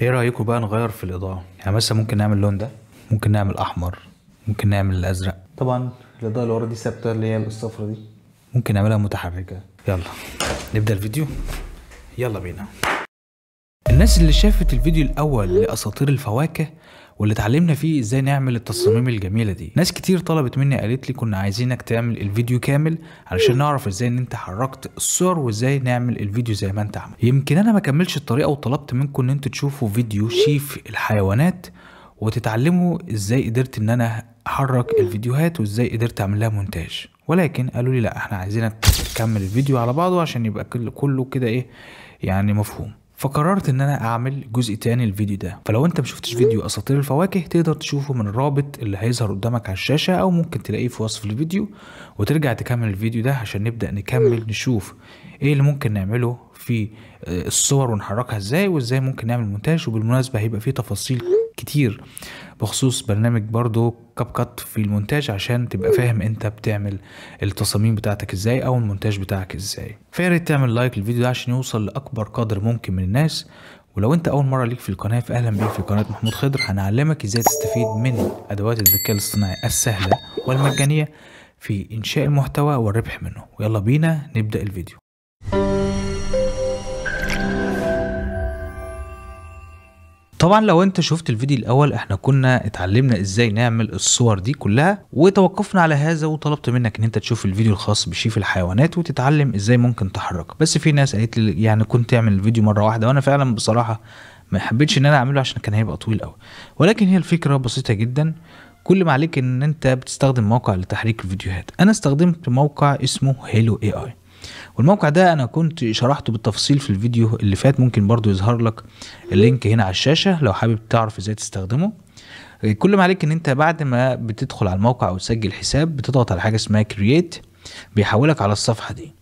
إيه رايكم بقى نغير في الإضاءة؟ يعني مثلا ممكن نعمل اللون ده ممكن نعمل أحمر ممكن نعمل الأزرق. طبعا الإضاءة اللي ورا دي ثابتة اللي هي الصفرة دي. ممكن نعملها متحركة. يلا نبدأ الفيديو. يلا بينا. الناس اللي شافت الفيديو الأول لأساطير الفواكه واللي اتعلمنا فيه إزاي نعمل التصاميم الجميلة دي. ناس كتير طلبت مني قالت لي كنا عايزينك تعمل الفيديو كامل علشان نعرف إزاي ان انت حركت الصور وازاي نعمل الفيديو زي ما انت عمل يمكن أنا ما كملش الطريقة وطلبت منكم ان أنتوا تشوفوا فيديو شيف الحيوانات وتتعلموا إزاي قدرت ان أنا احرك الفيديوهات وازاي قدرت اعمل لها مونتاج. ولكن قالوا لي لا إحنا عايزينك تكمل الفيديو على بعضه عشان يبقى كل- كله كده إيه يعني مفهوم. فقررت إن أنا أعمل جزء تاني للفيديو ده. فلو أنت مشفتش فيديو أساطير الفواكه تقدر تشوفه من الرابط اللي هيظهر قدامك على الشاشة أو ممكن تلاقيه في وصف الفيديو. وترجع تكمل الفيديو ده عشان نبدأ نكمل نشوف إيه اللي ممكن نعمله في آه، الصور ونحركها إزاي وإزاي ممكن نعمل مونتاج. وبالمناسبة هيبقى فيه تفاصيل كتير بخصوص برنامج برضو CapCut في المونتاج عشان تبقى فاهم انت بتعمل التصاميم بتاعتك إزاي أو المونتاج بتاعك إزاي. فيا ريت تعمل like للفيديو ده عشان يوصل لأكبر قدر ممكن من الناس. ولو انت أول مرة ليك في القناة فاهلا بيك في قناة محمود خضر. هنعلمك إزاي تستفيد من أدوات الذكاء الاصطناعي السهلة والمجانية في إنشاء المحتوى والربح منه. ويلا بينا نبدأ الفيديو. طبعا لو انت شفت الفيديو الأول إحنا كنا اتعلمنا إزاي نعمل الصور دي كلها وتوقفنا على هذا وطلبت منك ان انت تشوف الفيديو الخاص بشيف الحيوانات وتتعلم إزاي ممكن تحركها بس في ناس قالت لي يعني كنت تعمل الفيديو مرة واحدة وأنا فعلا بصراحة ما حبيتش ان أنا اعمله عشان كان هيبقى طويل قوي. ولكن هي الفكرة بسيطة جدا. كل ما عليك ان انت بتستخدم موقع لتحريك الفيديوهات. أنا استخدمت موقع اسمه هيلو اي اي والموقع ده أنا كنت شرحته بالتفصيل في الفيديو اللي فات ممكن برضو يظهر لك ال link هنا على الشاشة لو حابب تعرف إزاي تستخدمه. كل ما عليك إن أنت بعد ما بتدخل على الموقع أو تسجل حساب بتضغط على حاجة اسمها create بيحولك على الصفحة دي.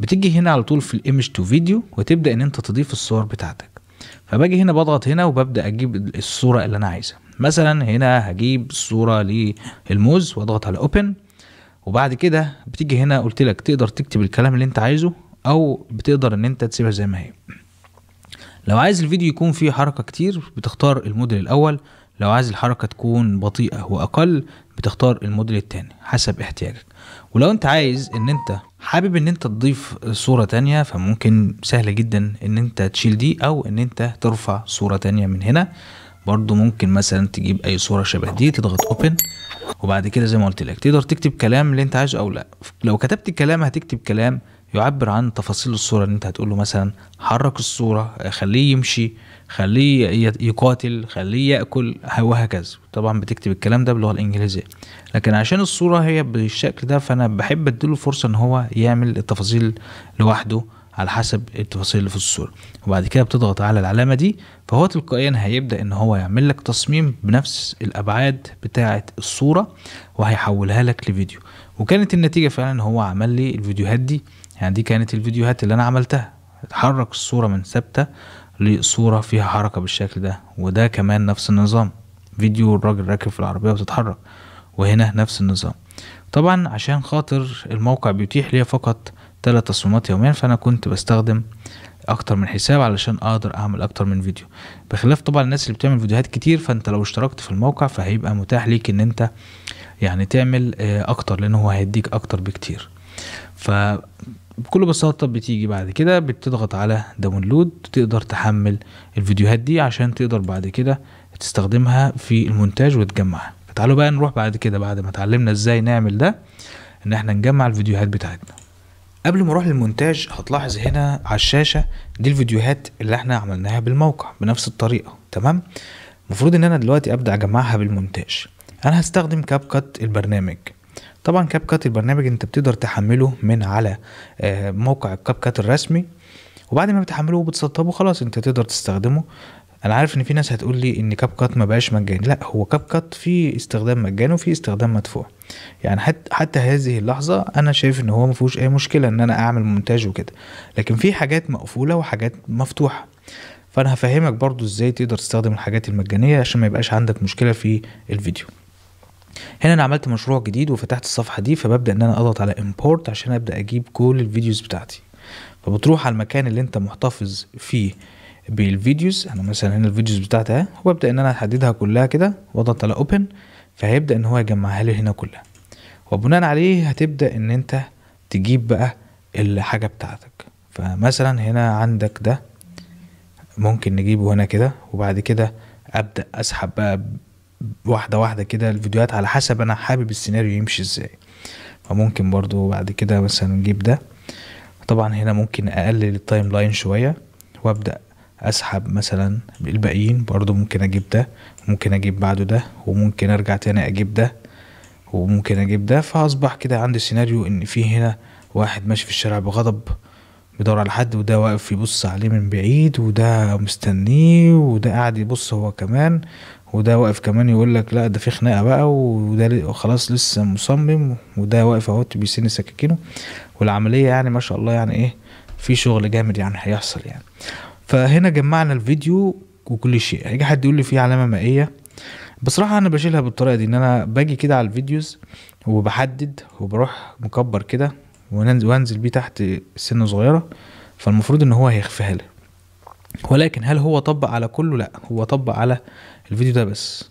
بتيجي هنا على طول في ال image to video وتبدأ إن أنت تضيف الصور بتاعتك. فباجي هنا بضغط هنا وببدأ أجيب الصورة اللي أنا عايزها. مثلا هنا هجيب الصورة للموز وأضغط على open وبعد كده بتيجي هنا قلت لك تقدر تكتب الكلام اللي انت عايزه أو بتقدر ان انت تسيبها زي ما هي. لو عايز الفيديو يكون فيه حركة كتير بتختار الموديل الأول لو عايز الحركة تكون بطيئة واقل بتختار الموديل التاني حسب احتياجك. ولو انت عايز ان انت حابب ان انت تضيف صورة تانية فممكن سهل جدا ان انت تشيل دي أو ان انت ترفع صورة تانية من هنا. برضو ممكن مثلا تجيب أي صورة شبه دي تضغط open وبعد كده زي ما قلت لك تقدر تكتب كلام اللي أنت عايزه أو لأ. لو كتبت كلام هتكتب كلام يعبر عن تفاصيل الصورة اللي أنت هتقول له مثلا حرك الصورة خليه يمشي خليه يقاتل خليه يأكل وهكذا. طبعا بتكتب الكلام ده باللغة الإنجليزية. لكن عشان الصورة هي بالشكل ده فأنا بحب أديله فرصة إن هو يعمل التفاصيل لوحده على حسب التفاصيل اللي في الصورة. وبعد كده بتضغط على العلامة دي فهو تلقائيا هيبدأ إن هو يعمل لك تصميم بنفس الأبعاد بتاعة الصورة وهيحولها لك لفيديو. وكانت النتيجة فعلا إن هو عمل لي الفيديوهات دي. يعني دي كانت الفيديوهات اللي أنا عملتها. اتحرك الصورة من ثابتة لصورة فيها حركة بالشكل ده. وده كمان نفس النظام. فيديو الراجل راكب في العربية وتتحرك وهنا نفس النظام. طبعا عشان خاطر الموقع بيتيح لي فقط ثلاث تصميمات يوميا فأنا كنت بستخدم أكتر من حساب علشان أقدر أعمل أكتر من فيديو. بخلاف طبعا الناس اللي بتعمل فيديوهات كتير فأنت لو اشتركت في الموقع فهيبقى متاح ليك إن أنت يعني تعمل آه، أكتر لأن هو هيديك أكتر بكتير. فبكل بساطة بتيجي بعد كده بتضغط على داونلود تقدر تحمل الفيديوهات دي عشان تقدر بعد كده تستخدمها في المونتاج وتجمعها. فتعالوا بقى نروح بعد كده بعد ما اتعلمنا إزاي نعمل ده إن إحنا نجمع الفيديوهات بتاعتنا. قبل ما أروح للمونتاج هتلاحظ هنا على الشاشة دي الفيديوهات اللي إحنا عملناها بالموقع بنفس الطريقة تمام؟ المفروض ان أنا دلوقتي ابدأ اجمعها بالمونتاج. أنا هستخدم CapCut البرنامج. طبعا CapCut البرنامج انت بتقدر تحمله من على آه، موقع ال CapCut الرسمي وبعد ما بتحمله وبتسطبه خلاص انت تقدر تستخدمه. أنا عارف إن في ناس هتقول لي إن CapCut ما بقاش مجاني. لا هو CapCut فيه استخدام مجاني وفيه استخدام مدفوع. يعني حتى حتى هذه اللحظة أنا شايف إن هو ما فيهوش أي مشكلة إن أنا أعمل مونتاج وكده. لكن في حاجات مقفولة وحاجات مفتوحة. فأنا هفهمك برضو إزاي تقدر تستخدم الحاجات المجانية عشان ما يبقاش عندك مشكلة في الفيديو. هنا أنا عملت مشروع جديد وفتحت الصفحة دي فببدأ إن أنا أضغط على import عشان أبدأ أجيب كل ال videos بتاعتي. فبتروح على المكان اللي أنت محتفظ فيه. بال videos. أنا مثلا هنا ال videos بتاعتي أهي وابدا إن أنا أحددها كلها كده وأضغط على open فهيبدأ إن هو يجمعها لي هنا كلها. وبناء عليه هتبدأ إن أنت تجيب بقى الحاجة بتاعتك. فمثلا هنا عندك ده ممكن نجيبه هنا كده وبعد كده أبدأ أسحب بقى واحدة واحدة كده الفيديوهات على حسب أنا حابب السيناريو يمشي إزاي. فممكن برضو بعد كده مثلا نجيب ده. طبعا هنا ممكن أقلل ال timeline شوية وأبدأ أسحب مثلا الباقيين برضو ممكن أجيب ده ممكن أجيب بعده ده وممكن أرجع تاني أجيب ده وممكن أجيب ده. فأصبح كده عندي سيناريو إن في هنا واحد ماشي في الشارع بغضب بيدور على حد وده واقف يبص عليه من بعيد وده مستنيه وده قاعد يبص هو كمان وده واقف كمان يقول لك لا ده في خناقة بقى وده خلاص لسه مصمم وده واقف اهوت بيسن سكاكينه. والعملية يعني ما شاء الله يعني إيه في شغل جامد يعني هيحصل يعني. فهنا جمعنا الفيديو وكل شيء. هيجي حد يقول لي في علامة مائية. بصراحة أنا بشيلها بالطريقة دي إن أنا باجي كده على الفيديوز وبحدد وبروح مكبر كده وأنزل بيه تحت سنه صغيرة فالمفروض إن هو هيخفيها لي. ولكن هل هو طبق على كله؟ لأ هو طبق على الفيديو ده بس.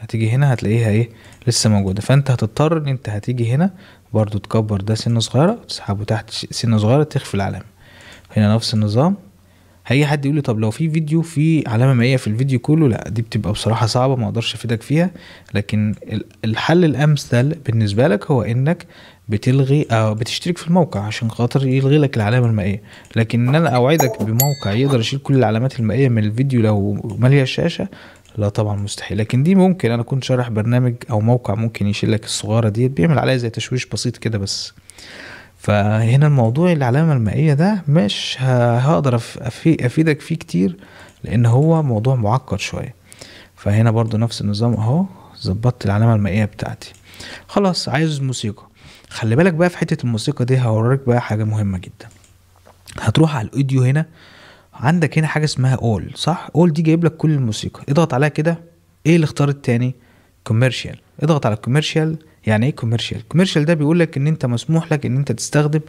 هتيجي هنا هتلاقيها إيه؟ لسه موجودة. فأنت هتضطر إن أنت هتيجي هنا برضو تكبر ده سنه صغيرة تسحبه تحت سنه صغيرة تخفي العلامة. هنا نفس النظام. هيجي حد يقول لي طب لو في فيديو في علامة مائية في الفيديو كله لا دي بتبقى بصراحة صعبة ما أقدرش أفيدك فيها. لكن الحل الأمثل بالنسبة لك هو إنك بتلغي أو بتشترك في الموقع عشان خاطر يلغي لك العلامة المائية. لكن إن أنا أوعدك بموقع يقدر يشيل كل العلامات المائية من الفيديو لو ماليه الشاشه لا طبعا مستحيل. لكن دي ممكن أنا كنت شارح برنامج أو موقع ممكن يشيل لك الصغيره ديت بيعمل عليها زي تشويش بسيط كده بس. فهنا الموضوع العلامة المائية ده مش هقدر أفيدك فيه كتير لأن هو موضوع معقد شوية. فهنا برضو نفس النظام أهو ظبطت العلامة المائية بتاعتي. خلاص عايز موسيقى. خلي بالك بقى في حتة الموسيقى دي هوريك بقى حاجة مهمة جدا. هتروح على ال audio هنا عندك هنا حاجة اسمها all صح؟ all دي جايب لك كل الموسيقى. اضغط عليها كده إيه الاختيار التاني؟ commercial اضغط على ال commercial يعني إيه commercial commercial ده بيقول لك إن أنت مسموح لك إن أنت تستخدم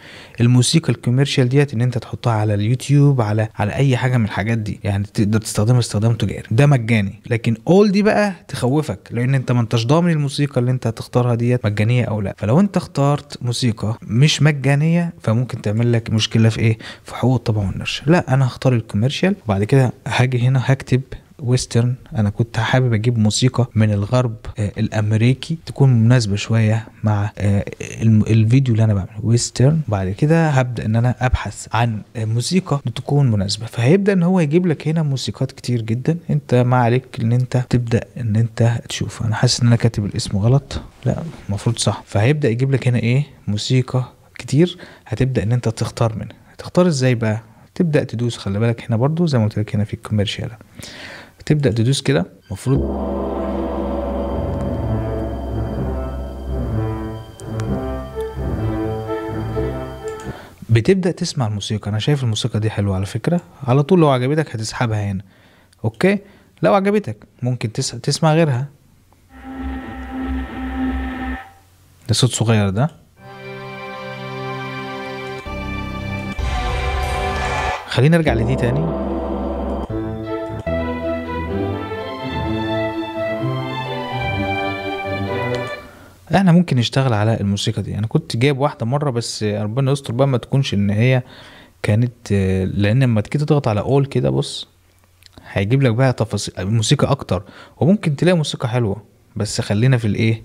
الموسيقى ال commercial ديت إن أنت تحطها على اليوتيوب على على أي حاجة من الحاجات دي. يعني تقدر تستخدمها استخدام تجاري. ده مجاني. لكن all دي بقى تخوفك لأن أنت ما أنتش ضامن الموسيقى اللي أنت هتختارها ديت مجانية أو لأ. فلو أنت اخترت موسيقى مش مجانية فممكن تعمل لك مشكلة في إيه؟ في حقوق الطبع والنشر لأ أنا هختار ال commercial وبعد كده هاجي هنا هكتب western أنا كنت حابب أجيب موسيقى من الغرب آه الأمريكي تكون مناسبة شوية مع آه الفيديو اللي أنا بعمله. western بعد كده هبدأ إن أنا أبحث عن آه موسيقى تكون مناسبة. فهيبدأ إن هو يجيب لك هنا موسيقات كتير جدا. أنت ما عليك إن أنت تبدأ إن أنت تشوف. أنا حاسس إن أنا كاتب الاسم غلط. لا المفروض صح. فهيبدأ يجيب لك هنا إيه؟ موسيقى كتير. هتبدأ إن أنت تختار منها. تختار إزاي بقى؟ تبدأ تدوس. خلي بالك هنا برضو زي ما قلت لك هنا في ال commercial. تبدأ تدوس كده المفروض بتبدأ تسمع الموسيقى. أنا شايف الموسيقى دي حلوة على فكرة. على طول لو عجبتك هتسحبها هنا. أوكي؟ لو عجبتك ممكن تس... تسمع غيرها. ده صوت صغير ده. خلينا نرجع لدي تاني. إحنا ممكن نشتغل على الموسيقى دي. أنا كنت جايب واحدة مرة بس ربنا يستر بقى ما تكونش إن هي كانت لأن لما تيجي تضغط على اول كده بص هيجيب لك بقى تفاصيل موسيقى أكتر. وممكن تلاقي موسيقى حلوة بس خلينا في الإيه؟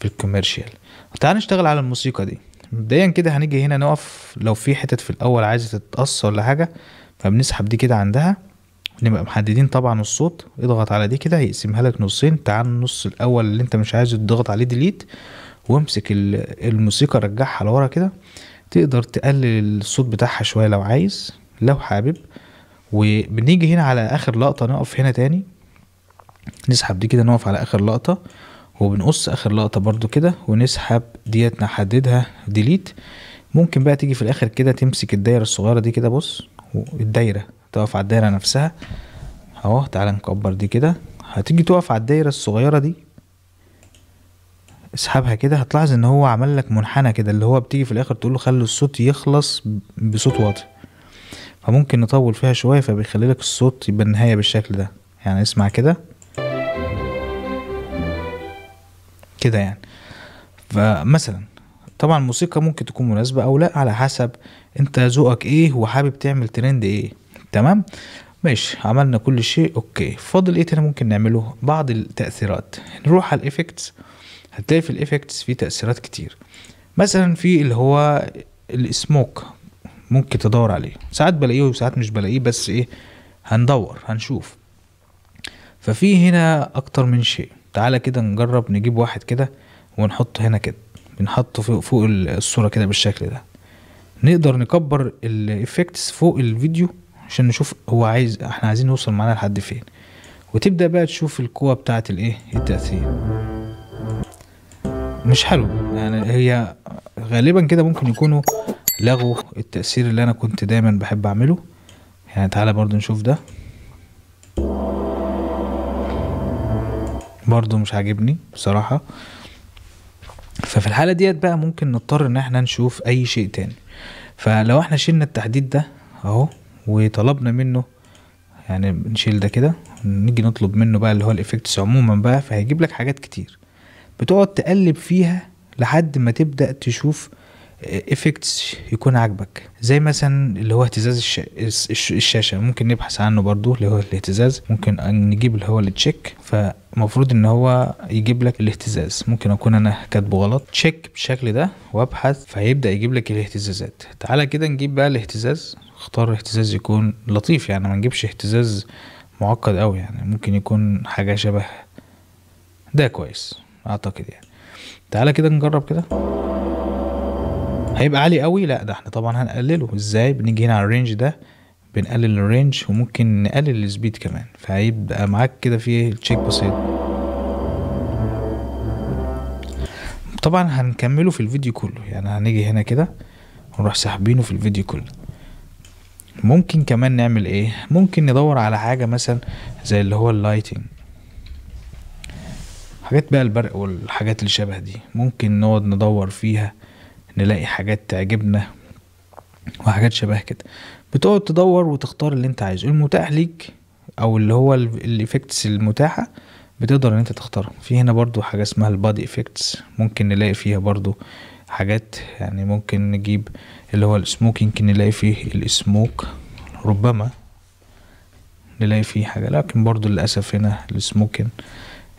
في ال commercial تعال نشتغل على الموسيقى دي. مبدئيا كده هنيجي هنا نقف لو في حتت في الأول عايزة تتقص ولا حاجة فبنسحب دي كده عندها. نبقى محددين طبعا الصوت اضغط على دي كده هيقسمها لك نصين تعال النص الأول اللي انت مش عايزه تضغط عليه delete وامسك الموسيقى رجعها لورا كده تقدر تقلل الصوت بتاعها شوية لو عايز لو حابب. وبنيجي هنا على آخر لقطة نقف هنا تاني نسحب دي كده نقف على آخر لقطة وبنقص آخر لقطة برضو كده ونسحب ديت نحددها ديليت ممكن بقى تيجي في الآخر كده تمسك الدايرة الصغيرة دي كده بص الدايرة. تقف على الدايرة نفسها. أهو تعالى نكبر دي كده. هتيجي تقف على الدايرة الصغيرة دي. اسحبها كده. هتلاحظ إن هو عمل لك منحنى كده اللي هو بتيجي في الآخر تقول له خلي الصوت يخلص بصوت واطي فممكن نطول فيها شوية فبيخلي لك الصوت يبقى النهاية بالشكل ده. يعني اسمع كده. كده يعني. فمثلا طبعا الموسيقى ممكن تكون مناسبة أو لأ على حسب أنت ذوقك إيه وحابب تعمل ترند إيه. تمام؟ ماشي عملنا كل شيء okay. فاضل إيه تاني ممكن نعمله؟ بعض التأثيرات. نروح على ال effects هتلاقي في ال effects في تأثيرات كتير. مثلا في اللي هو السموك ممكن تدور عليه. ساعات بلاقيه وساعات مش بلاقيه بس إيه هندور هنشوف. ففي هنا أكتر من شيء. تعالى كده نجرب نجيب واحد كده ونحطه هنا كده. بنحطه فوق, فوق الصورة كده بالشكل ده. نقدر نكبر الافكتس فوق الفيديو عشان نشوف هو عايز إحنا عايزين نوصل معانا لحد فين. وتبدأ بقى تشوف القوة بتاعة الايه التأثير. مش حلو. يعني هي غالبا كده ممكن يكونوا لغوا التأثير اللي أنا كنت دايما بحب أعمله. يعني تعالى برضو نشوف ده. برضو مش عاجبني بصراحة. ففي الحالة ديت بقى ممكن نضطر إن إحنا نشوف أي شيء تاني. فلو إحنا شلنا التحديد ده أهو وطلبنا منه يعني نشيل ده كده نيجي نطلب منه بقى اللي هو ال effects عموما بقى فهيجيب لك حاجات كتير. بتقعد تقلب فيها لحد ما تبدأ تشوف effects يكون عاجبك. زي مثلا اللي هو اهتزاز الش... الش... الشاشة. ممكن نبحث عنه برضو اللي هو الاهتزاز. ممكن نجيب اللي هو ال shake فمفروض إن هو يجيب لك الاهتزاز. ممكن أكون أنا كاتبه غلط. shake بالشكل ده وابحث فهيبدا يجيب لك الاهتزازات. تعالى كده نجيب بقى الاهتزاز. اختار اهتزاز يكون لطيف يعني. ما نجيبش اهتزاز معقد قوي يعني. ممكن يكون حاجة شبه ده كويس أعتقد يعني. تعالى كده نجرب كده. هيبقى عالي قوي؟ لا ده إحنا طبعا هنقلله. إزاي بنيجي هنا على ال range ده؟ بنقلل ال range وممكن نقلل ال speed كمان. فهيبقى معاك كده فيه shake بسيط. طبعا هنكمله في الفيديو كله. يعني هنيجي هنا كده ونروح ساحبينه في الفيديو كله. ممكن كمان نعمل إيه؟ ممكن ندور على حاجة مثلا زي اللي هو ال lightning. حاجات بقى البرق والحاجات اللي شبه دي. ممكن نقعد ندور فيها. نلاقي حاجات تعجبنا وحاجات شبه كده. بتقعد تدور وتختار اللي انت عايزه. المتاح ليك أو اللي هو ال effects المتاحة بتقدر ان انت تختارها. في هنا برضو حاجة اسمها ال body effects ممكن نلاقي فيها برضو حاجات يعني ممكن نجيب اللي هو السموك يمكن نلاقي فيه السموك ربما نلاقي فيه حاجة لكن برضو للأسف هنا السموكن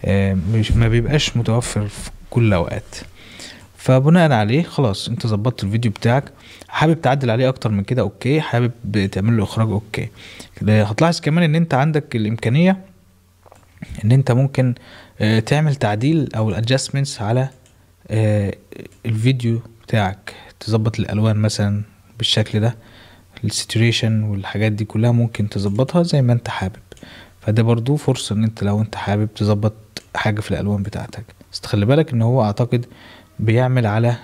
آه ما بيبقاش متوفر في كل الأوقات فبناء عليه خلاص انت ظبطت الفيديو بتاعك. حابب تعدل عليه أكتر من كده؟ okay. حابب تعمل له إخراج؟ okay. هتلاحظ كمان إن أنت عندك الإمكانية إن أنت ممكن آه تعمل تعديل أو ال adjustments على آه الفيديو بتاعك. تظبط الألوان مثلا بالشكل ده ال saturation والحاجات دي كلها ممكن تظبطها زي ما أنت حابب. فده برضو فرصة إن أنت لو أنت حابب تظبط حاجة في الألوان بتاعتك. بس تخلي بالك إن هو أعتقد بيعمل على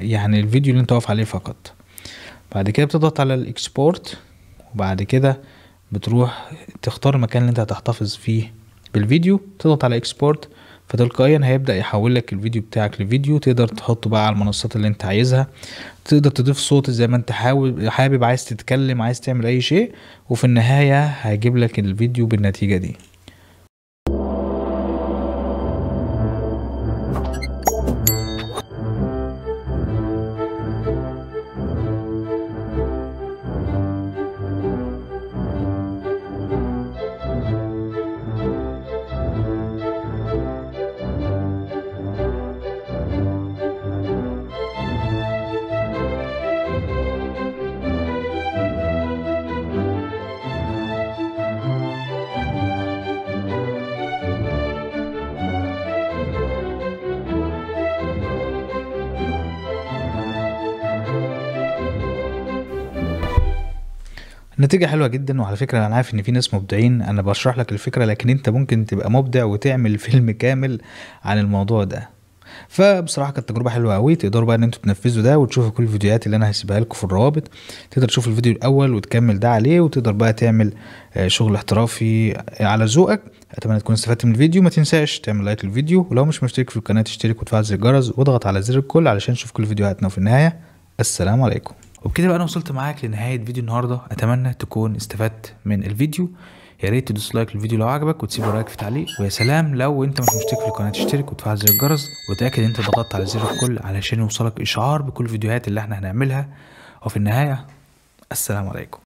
يعني الفيديو اللي انت واقف عليه فقط. بعد كده بتضغط على ال export وبعد كده بتروح تختار المكان اللي انت هتحتفظ فيه بالفيديو. تضغط على اكسبورت فتلقائيا هيبدأ يحول لك الفيديو بتاعك لفيديو. تقدر تحطه بقى على المنصات اللي انت عايزها. تقدر تضيف صوت زي ما انت حاول حابب عايز تتكلم عايز تعمل أي شيء. وفي النهاية هيجيب لك الفيديو بالنتيجة دي. النتيجة حلوة جدا. وعلى فكرة أنا عارف إن في ناس مبدعين. أنا بشرح لك الفكرة لكن أنت ممكن تبقى مبدع وتعمل فيلم كامل عن الموضوع ده. فبصراحة كانت تجربة حلوة قوي تقدروا بقى إن أنتوا تنفذوا ده وتشوفوا كل الفيديوهات اللي أنا هسيبها لكم في الروابط. تقدر تشوف الفيديو الأول وتكمل ده عليه وتقدر بقى تعمل شغل احترافي على ذوقك. أتمنى تكون استفدت من الفيديو. ما تنساش تعمل لايك للفيديو. ولو مش مشترك في القناة تشترك وتفعل زر الجرس واضغط على زر الكل علشان تشوف كل فيديوهاتنا. وفي النهاية السلام عليكم. وبكده بقى أنا وصلت معاك لنهاية فيديو النهارده. أتمنى تكون استفدت من الفيديو. يا ريت تدوس لايك للفيديو لو عجبك وتسيب رايك في تعليق. ويا سلام لو أنت مش مشترك في القناة تشترك وتفعل زر الجرس. وتاكد إن أنت ضغطت على زر الكل علشان يوصلك إشعار بكل الفيديوهات اللي إحنا هنعملها. وفي النهاية السلام عليكم.